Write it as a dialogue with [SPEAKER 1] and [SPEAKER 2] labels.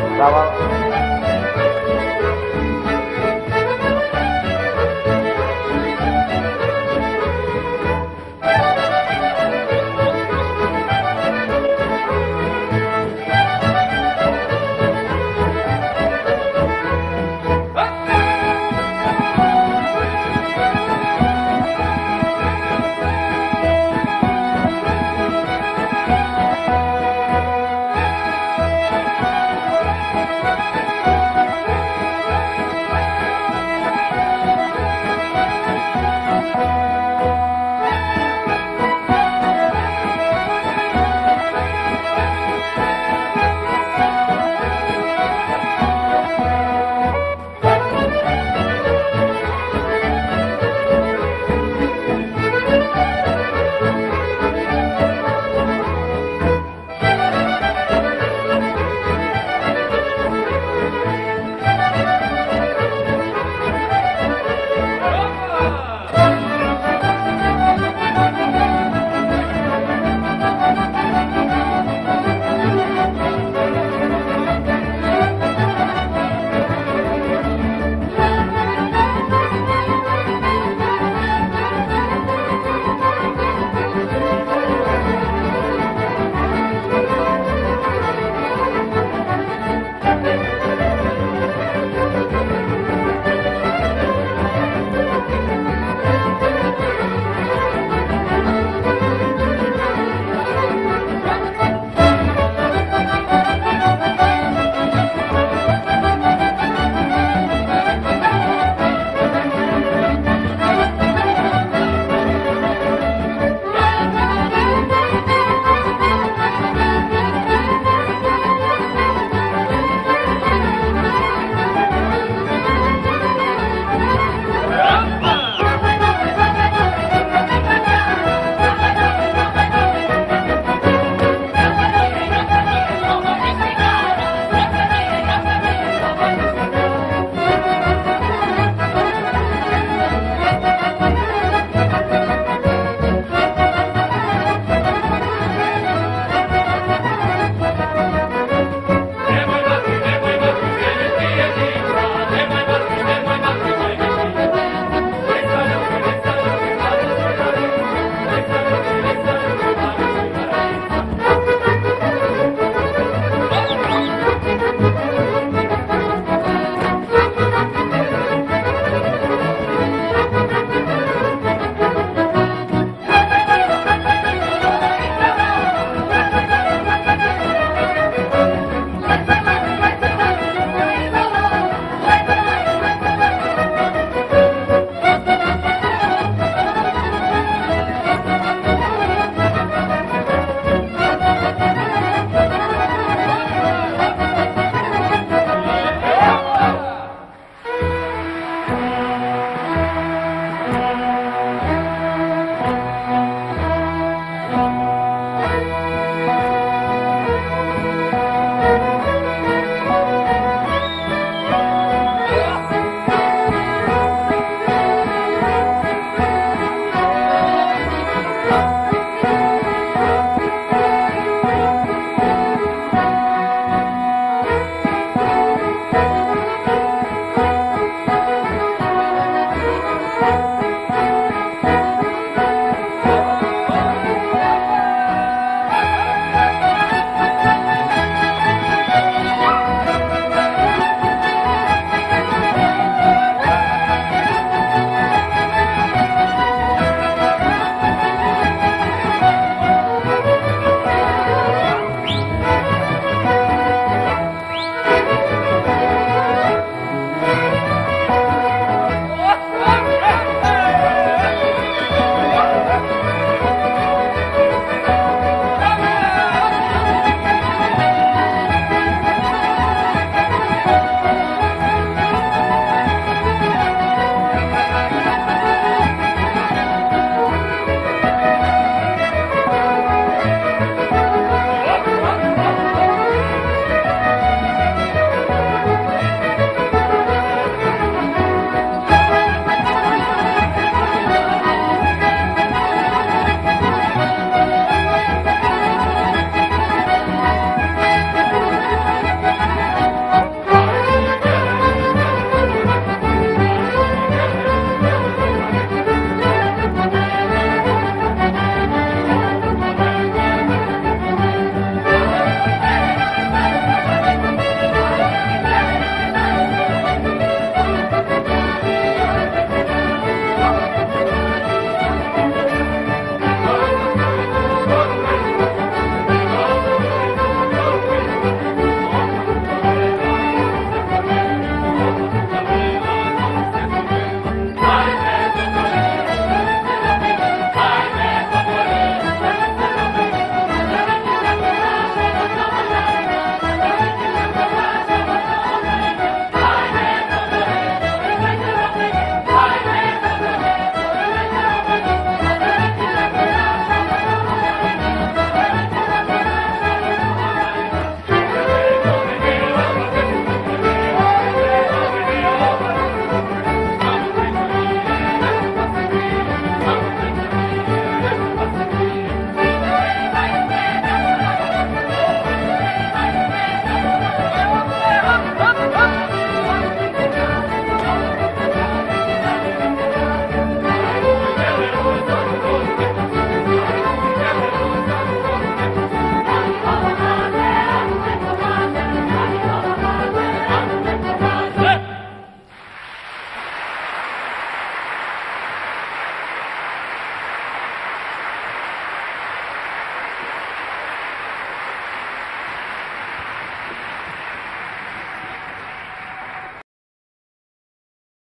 [SPEAKER 1] 知道吗 Oh!